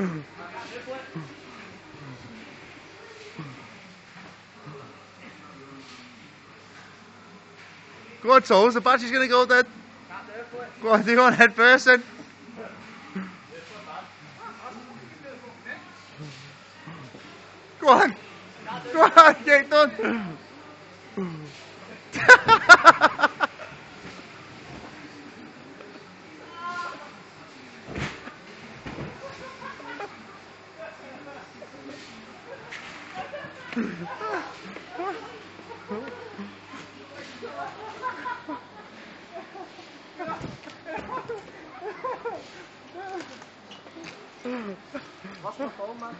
Go on, Toes, the badge going to go then. Go on, do you want head first then? Go on. Go on, get done. Was nog oma?